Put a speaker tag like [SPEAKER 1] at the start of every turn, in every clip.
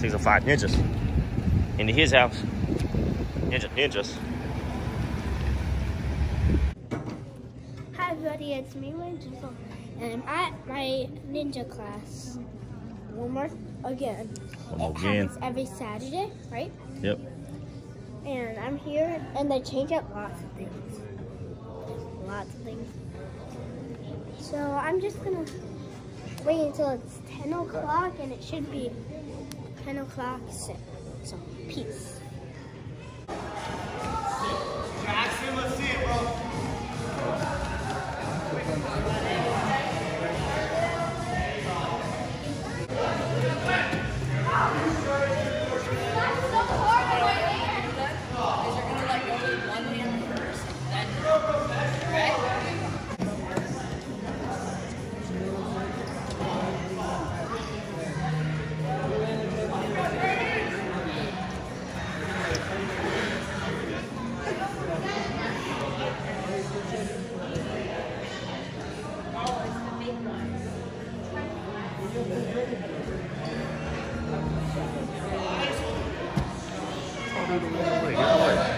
[SPEAKER 1] These are five ninjas. Into his house. Ninja ninjas.
[SPEAKER 2] Hi everybody, it's me, Rhayn Drizzle, and I'm at my ninja class. One more again.
[SPEAKER 1] One more again.
[SPEAKER 2] every Saturday, right?
[SPEAKER 1] Yep.
[SPEAKER 2] And I'm here, and they change up lots of things. Lots of things. So I'm just gonna wait until it's 10 o'clock, and it should be 10 o'clock. So, peace. Daddy,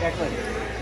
[SPEAKER 3] Declan.